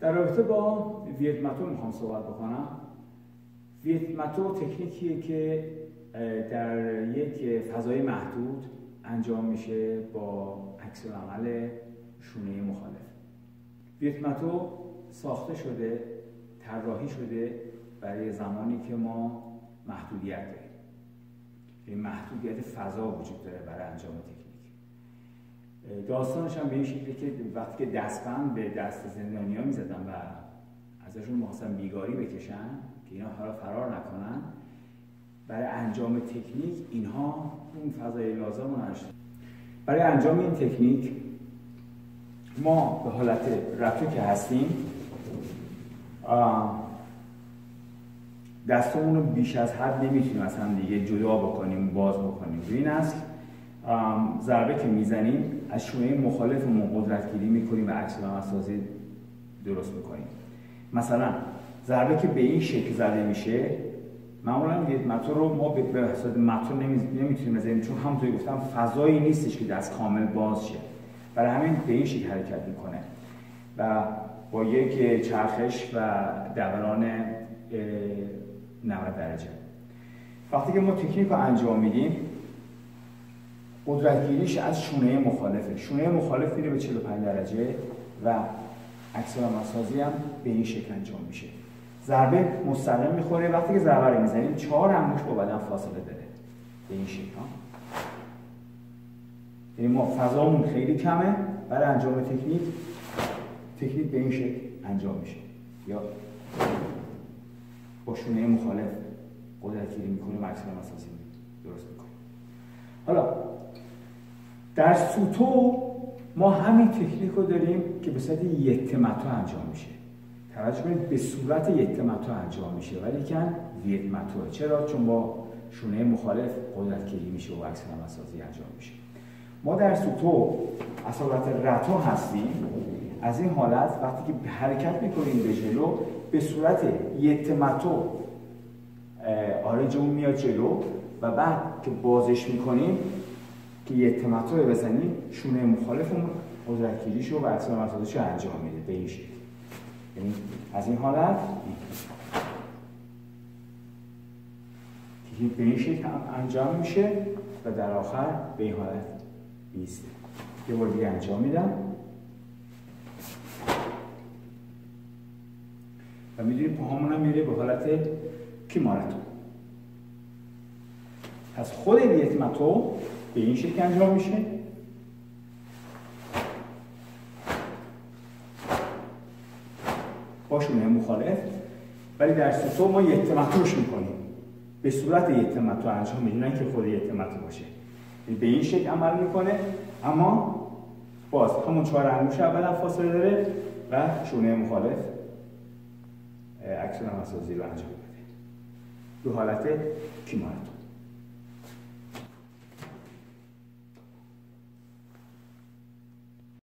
در رابطه با ویتماتو می‌خوام صحبت بکنم. ویتماتو تکنیکیه که در یک فضای محدود انجام میشه با عکس عمل شونه مخالف. ویتماتو ساخته شده طراحی شده برای زمانی که ما محدودیت داریم. این محدودیت فضا وجود داره برای انجام تکنیک. داستانش هم به این شکلی که وقتی که دستبند به دست زندانیا می‌زدن و ازشون می‌خواستن بیگاری بکشن که اینا حالا فرار نکنن برای انجام تکنیک اینها اون فضای لازم رو برای انجام این تکنیک ما به حالت رفتو که هستیم دستمون رو بیش از حد نمی‌تونیم از هم دیگه جدا بکنیم باز بکنیم. این است ضربه که می‌زنیم از شونه مخالفمون قدرت گیری می‌کنیم و عکس اساسی درست می‌کنیم. مثلا ضربه که به این شکل زده میشه معمولا میگید متو رو ما به حساب متو نمی‌تونیم بزنیم چون همونطوری گفتم فضایی نیستش که دست کامل باز شه. برای همین به این شکل حرکت می‌کنه. و با یک چرخش و دوران 90 درجه. وقتی که ما تکنیک رو انجام میدیم قدرتگیریش از شونه مخالفه. شونه مخالف میره به 45 درجه و عکس مسازی هم به این شکل انجام میشه. ضربه مستقیم می‌خوره. وقتی که ضربه رو می‌زنیم چهار انگوش با بدن فاصله داره. به این شکل یعنی ما فضامون خیلی کمه. برای انجام تکنیک تکنیک به این شکل انجام میشه. یا با شونه مخالف قدرت گیری می‌کنیم عکس اساسی درست می‌کنیم. حالا در سوتو ما همین تکنیک رو داریم که به صورت یتمتو انجام میشه. توجه کنید به صورت یتمتو انجام میشه. ولی کن ویتمتو چرا؟ چون با شونه مخالف قدرت گیری میشه و عکس اساسی انجام میشه. ما در سوتو اصالت رتو هستیم. از این حالت وقتی که حرکت می‌کنیم به جلو به صورت یتمتو آرجمون میاد جلو و بعد که بازش می‌کنیم که یتمتو بزنیم شونه مخالفمون قدرتگیریشو و اکسال مسادش رو انجام میده. به این شکل. یعنی از این حالت که به این شکل انجام میشه و در آخر به این حالت بیسته یه بار دیگه انجام میدم. و می‌دونیم پاهامون هم میره به حالت کیمارتو پس خود ویتماتو به این شکل انجام میشه. با شونه مخالف. ولی در سوتو ما یتمتوش می‌کنیم به صورت یتمتو انجام میدیم نه که خود یتمتو باشه. یعنی به این شکل عمل می‌کنه. اما باز همون چهار انگوش اولا فاصله داره و شونه مخالف عکس نماسازی رو انجام بده دو حالت کیمارتون.